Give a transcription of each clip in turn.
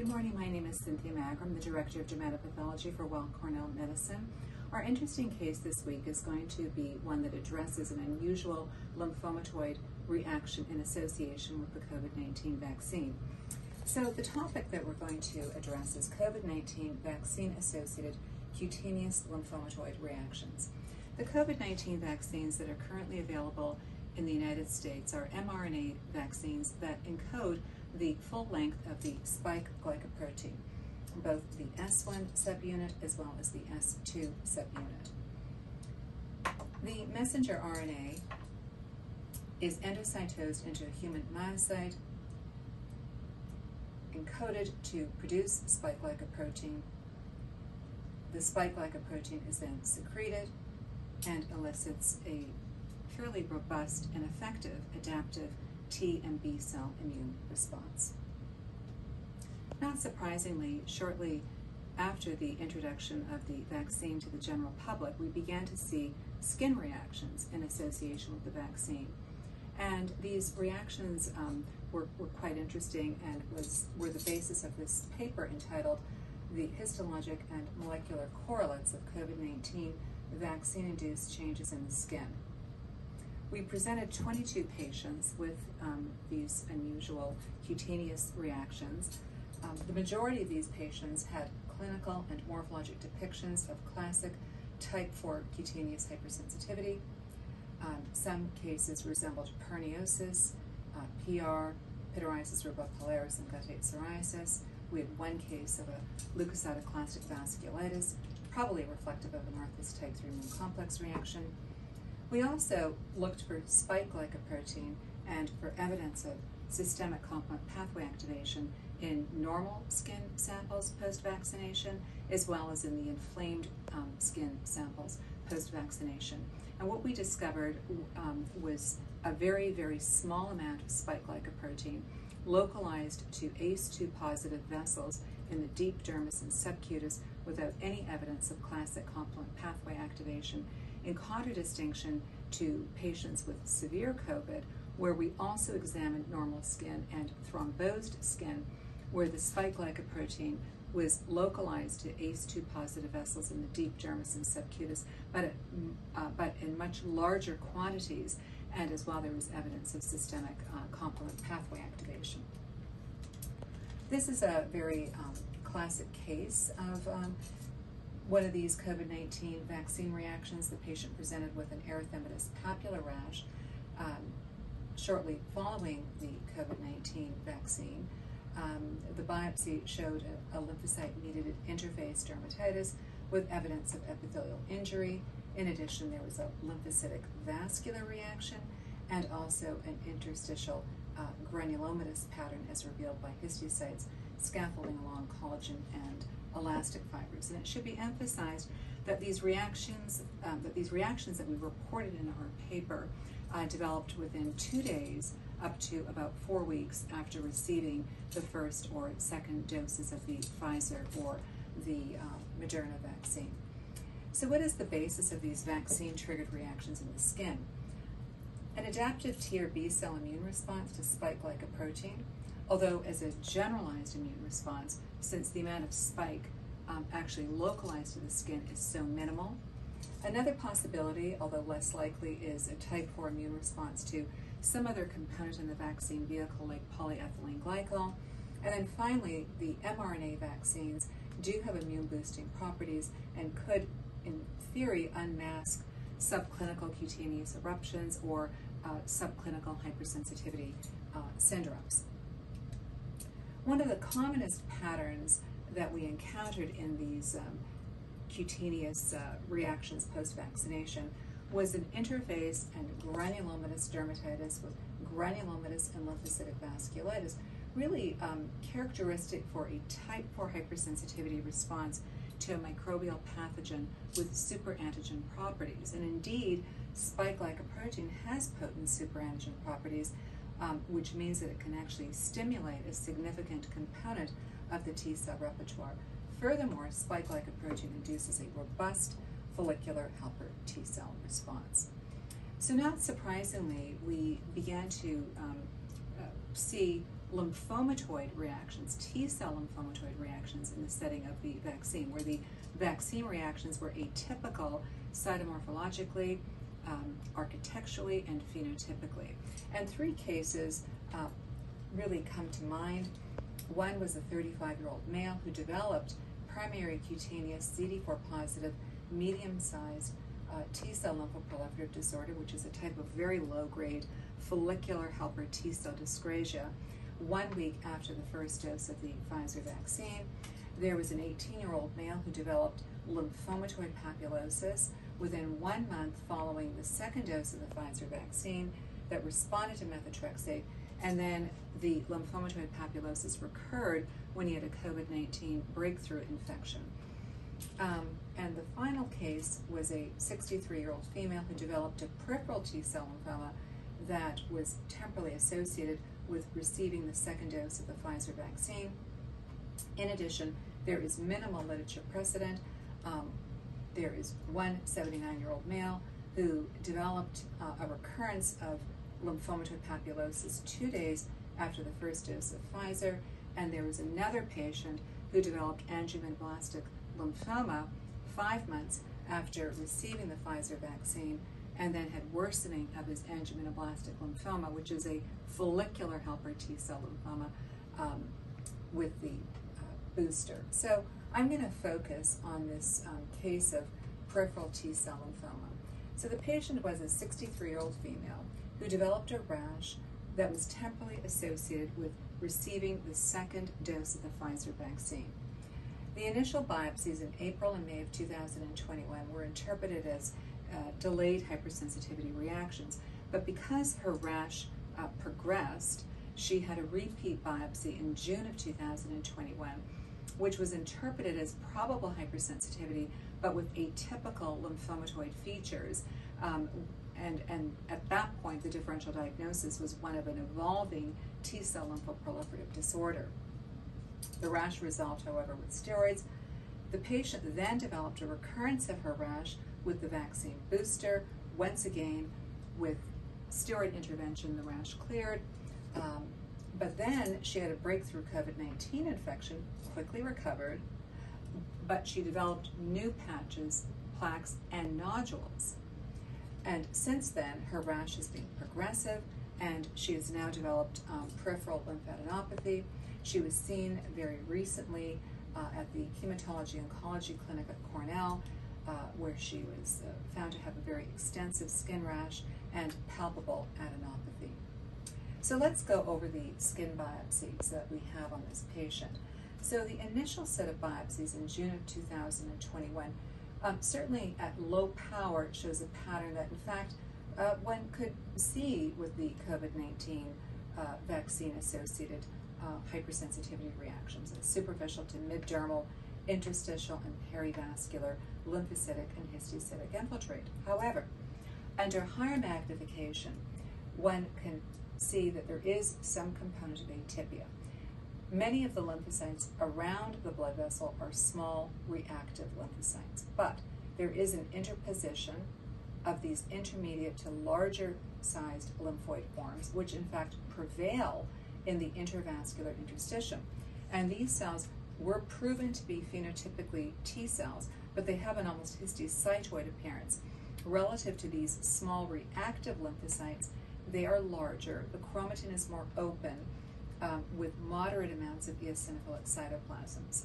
Good morning. My name is Cynthia Magro, I'm the Director of Dermatopathology for Weill Cornell Medicine. Our interesting case this week is going to be one that addresses an unusual lymphomatoid reaction in association with the COVID-19 vaccine. So the topic that we're going to address is COVID-19 vaccine-associated cutaneous lymphomatoid reactions. The COVID-19 vaccines that are currently available in the United States are mRNA vaccines that encode the full length of the spike glycoprotein, both the S1 subunit as well as the S2 subunit. The messenger RNA is endocytosed into a human myocyte, encoded to produce spike glycoprotein. The spike glycoprotein is then secreted and elicits a fairly robust and effective adaptive T and B cell immune response. Not surprisingly, shortly after the introduction of the vaccine to the general public, we began to see skin reactions in association with the vaccine. And these reactions um, were, were quite interesting and was, were the basis of this paper entitled The Histologic and Molecular Correlates of COVID-19 Vaccine-Induced Changes in the Skin. We presented 22 patients with um, these unusual cutaneous reactions. Um, the majority of these patients had clinical and morphologic depictions of classic type 4 cutaneous hypersensitivity. Um, some cases resembled perniosis, uh, PR, pityriasis rubra pilaris, and guttate psoriasis. We had one case of a leukocytoclastic vasculitis, probably reflective of an Arthus type 3 immune complex reaction. We also looked for spike glycoprotein and for evidence of systemic complement pathway activation in normal skin samples post-vaccination, as well as in the inflamed um, skin samples post-vaccination. And what we discovered um, was a very, very small amount of spike glycoprotein localized to ACE2 positive vessels in the deep dermis and subcutis without any evidence of classic complement pathway activation in contradistinction to patients with severe COVID, where we also examined normal skin and thrombosed skin, where the spike glycoprotein was localized to ACE2 positive vessels in the deep dermis and subcutis, but, at, uh, but in much larger quantities, and as well there was evidence of systemic uh, complement pathway activation. This is a very um, classic case of um, one of these COVID-19 vaccine reactions, the patient presented with an erythematous papular rash um, shortly following the COVID-19 vaccine. Um, the biopsy showed a, a lymphocyte-mediated interface dermatitis with evidence of epithelial injury. In addition, there was a lymphocytic vascular reaction and also an interstitial uh, granulomatous pattern as revealed by histiocytes scaffolding along collagen and elastic fibers. And it should be emphasized that these reactions, um, that these reactions that we reported in our paper uh, developed within two days up to about four weeks after receiving the first or second doses of the Pfizer or the uh, Moderna vaccine. So what is the basis of these vaccine-triggered reactions in the skin? An adaptive T or B cell immune response to spike glycoprotein although as a generalized immune response, since the amount of spike um, actually localized to the skin is so minimal. Another possibility, although less likely, is a type 4 immune response to some other component in the vaccine vehicle like polyethylene glycol. And then finally, the mRNA vaccines do have immune boosting properties and could, in theory, unmask subclinical cutaneous eruptions or uh, subclinical hypersensitivity uh, syndromes. One of the commonest patterns that we encountered in these um, cutaneous uh, reactions post-vaccination was an interface and granulomatous dermatitis with granulomatous and lymphocytic vasculitis, really um, characteristic for a type 4 hypersensitivity response to a microbial pathogen with superantigen properties. And indeed, spike glycoprotein has potent superantigen properties um, which means that it can actually stimulate a significant component of the T cell repertoire. Furthermore, spike glycoprotein induces a robust follicular helper T cell response. So not surprisingly, we began to um, uh, see lymphomatoid reactions, T cell lymphomatoid reactions in the setting of the vaccine, where the vaccine reactions were atypical cytomorphologically, um, architecturally, and phenotypically. And three cases uh, really come to mind. One was a 35 year old male who developed primary cutaneous CD4 positive, medium sized uh, T cell lymphoproliferative disorder, which is a type of very low grade follicular helper T cell dyscrasia, one week after the first dose of the Pfizer vaccine. There was an 18 year old male who developed lymphomatoid papulosis within one month following the second dose of the Pfizer vaccine that responded to methotrexate, and then the lymphomatoid papulosis recurred when he had a COVID 19 breakthrough infection. Um, and the final case was a 63 year old female who developed a peripheral T cell lymphoma that was temporally associated with receiving the second dose of the Pfizer vaccine. In addition, there is minimal literature precedent. Um, there is one 79 year old male who developed uh, a recurrence of lymphomatoid papulosis two days after the first dose of Pfizer, and there was another patient who developed angioimmunoblastic lymphoma five months after receiving the Pfizer vaccine and then had worsening of his angioimmunoblastic lymphoma, which is a follicular helper T cell lymphoma um, with the uh, booster. So I'm going to focus on this um, case of peripheral T cell lymphoma. So the patient was a 63 year old female who developed a rash that was temporally associated with receiving the second dose of the Pfizer vaccine. The initial biopsies in April and May of 2021 were interpreted as uh, delayed hypersensitivity reactions, but because her rash uh, progressed, she had a repeat biopsy in June of 2021, which was interpreted as probable hypersensitivity, but with atypical lymphomatoid features. Um, and, and at that point, the differential diagnosis was one of an evolving T cell lymphoproliferative disorder. The rash resolved, however, with steroids. The patient then developed a recurrence of her rash with the vaccine booster. Once again, with steroid intervention, the rash cleared. Um, but then she had a breakthrough COVID 19 infection, quickly recovered, but she developed new patches, plaques, and nodules. And since then, her rash has been progressive, and she has now developed um, peripheral lymphadenopathy. She was seen very recently uh, at the Hematology Oncology Clinic at Cornell, uh, where she was uh, found to have a very extensive skin rash and palpable adenopathy. So let's go over the skin biopsies that we have on this patient. So the initial set of biopsies in June of 2021 um, certainly at low power, shows a pattern that, in fact, uh, one could see with the COVID 19 uh, vaccine associated uh, hypersensitivity reactions superficial to middermal, interstitial, and perivascular lymphocytic and histiocytic infiltrate. However, under higher magnification, one can see that there is some component of atypia. Many of the lymphocytes around the blood vessel are small reactive lymphocytes, but there is an interposition of these intermediate to larger sized lymphoid forms, which in fact prevail in the intravascular interstitium. And these cells were proven to be phenotypically T cells, but they have an almost histiocytoid appearance. Relative to these small reactive lymphocytes, they are larger, the chromatin is more open, um, with moderate amounts of eosinophilic cytoplasms.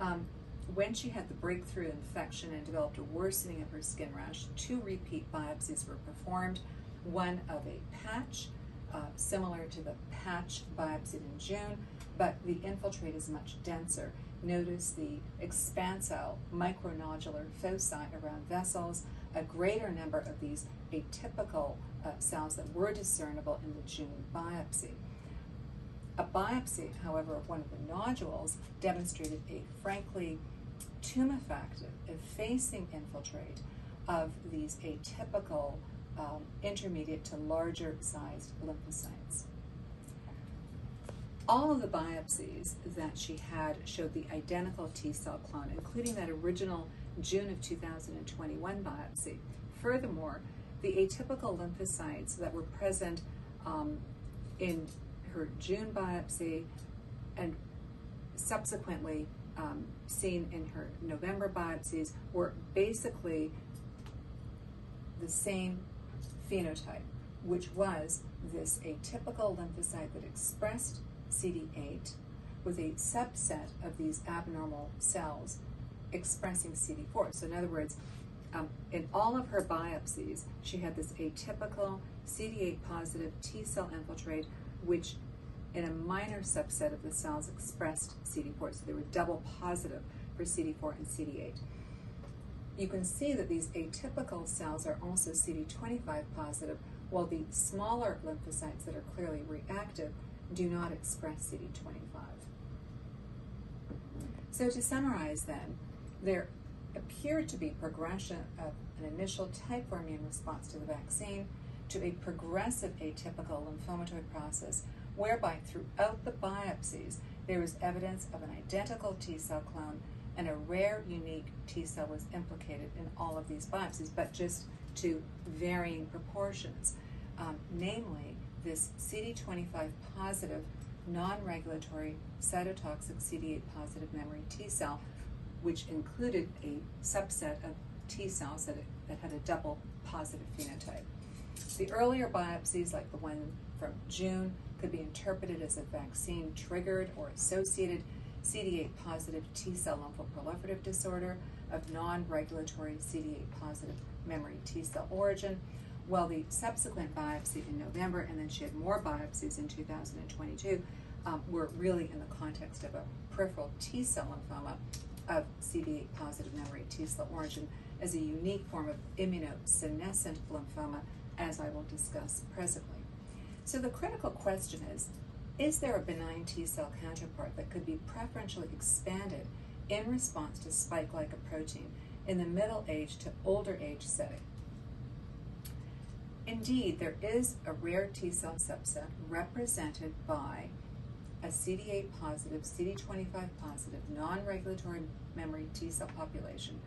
Um, when she had the breakthrough infection and developed a worsening of her skin rash, two repeat biopsies were performed, one of a patch, uh, similar to the patch biopsied in June, but the infiltrate is much denser. Notice the expansile micronodular foci around vessels, a greater number of these atypical uh, cells that were discernible in the June biopsy. A biopsy, however, of one of the nodules demonstrated a frankly tumefactive, effacing infiltrate of these atypical um, intermediate to larger sized lymphocytes. All of the biopsies that she had showed the identical T cell clone, including that original June of 2021 biopsy. Furthermore, the atypical lymphocytes that were present um, in her June biopsy and subsequently um, seen in her November biopsies were basically the same phenotype, which was this atypical lymphocyte that expressed CD8 with a subset of these abnormal cells expressing CD4. So, in other words, um, in all of her biopsies, she had this atypical CD8 positive T cell infiltrate, which in a minor subset of the cells expressed CD4. So they were double positive for CD4 and CD8. You can see that these atypical cells are also CD25 positive, while the smaller lymphocytes that are clearly reactive do not express CD25. So to summarize then, there appeared to be progression of an initial type 4 immune response to the vaccine to a progressive atypical lymphomatoid process whereby throughout the biopsies there was evidence of an identical T cell clone and a rare unique T cell was implicated in all of these biopsies, but just to varying proportions. Um, namely, this CD25 positive non regulatory cytotoxic CD8 positive memory T cell, which included a subset of T cells that, that had a double positive phenotype. The earlier biopsies, like the one from June, could be interpreted as a vaccine triggered or associated CD8 positive T cell lymphoproliferative disorder of non regulatory CD8 positive memory T cell origin, while the subsequent biopsy in November, and then she had more biopsies in 2022, um, were really in the context of a peripheral T cell lymphoma of CD8 positive memory T cell origin as a unique form of immunosenescent lymphoma, as I will discuss presently. So the critical question is, is there a benign T cell counterpart that could be preferentially expanded in response to spike glycoprotein in the middle age to older age setting? Indeed, there is a rare T cell subset represented by a CD8 positive, CD25 positive, non regulatory memory T cell population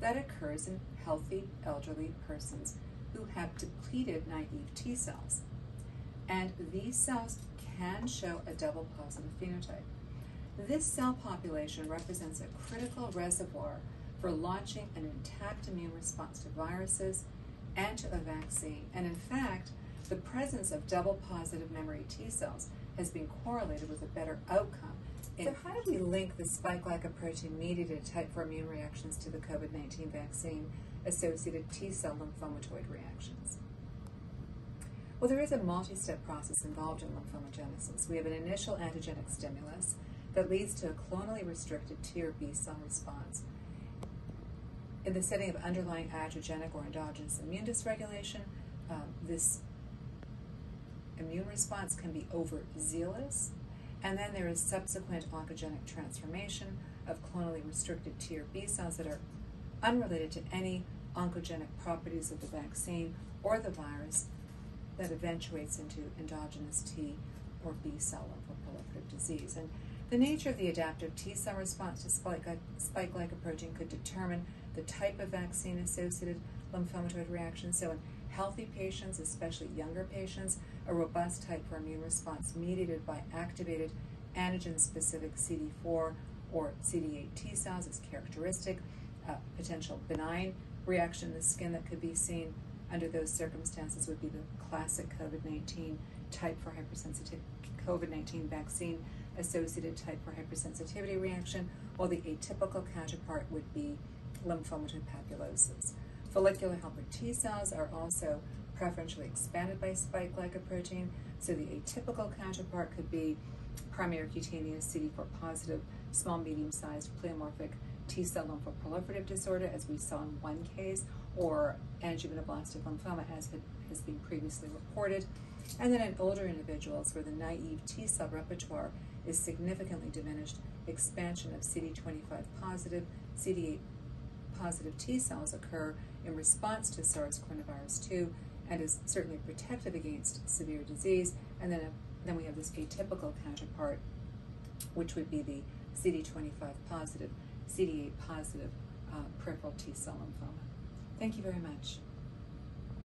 that occurs in healthy elderly persons who have depleted naive T cells. And these cells can show a double positive phenotype. This cell population represents a critical reservoir for launching an intact immune response to viruses and to a vaccine. And in fact, the presence of double positive memory T cells has been correlated with a better outcome. So, how do we link the spike glycoprotein mediated type 4 immune reactions to the COVID 19 vaccine associated T cell lymphomatoid reactions? Well, there is a multi-step process involved in lymphomagenesis. We have an initial antigenic stimulus that leads to a clonally restricted T or B cell response. In the setting of underlying iatrogenic or endogenous immune dysregulation, um, this immune response can be overzealous, and then there is subsequent oncogenic transformation of clonally restricted T or B cells that are unrelated to any oncogenic properties of the vaccine or the virus that eventuates into endogenous T or B cell lymphoproliferative disease. And the nature of the adaptive T cell response to spike, spike glycoprotein could determine the type of vaccine associated lymphomatoid reaction. So, in healthy patients, especially younger patients, a robust type 4 immune response mediated by activated antigen specific CD4 or CD8 T cells is characteristic. Uh, potential benign reaction in the skin that could be seen under those circumstances would be the classic COVID-19 type 4 hypersensitivity, COVID-19 vaccine associated type 4 hypersensitivity reaction, while the atypical counterpart would be lymphomatoid papulosis. Follicular helper T cells are also preferentially expanded by spike glycoprotein, so the atypical counterpart could be primary cutaneous CD4 positive, small medium sized pleomorphic T cell lymphoproliferative disorder, as we saw in one case, or angioimmunoblastic lymphoma, as has been previously reported. And then in older individuals where the naive T cell repertoire is significantly diminished, expansion of CD25 positive, CD8 positive T cells occur in response to SARS coronavirus 2 and is certainly protective against severe disease. And then, then we have this atypical counterpart, which would be the CD25 positive, CD8 positive uh, peripheral T cell lymphoma. Thank you very much.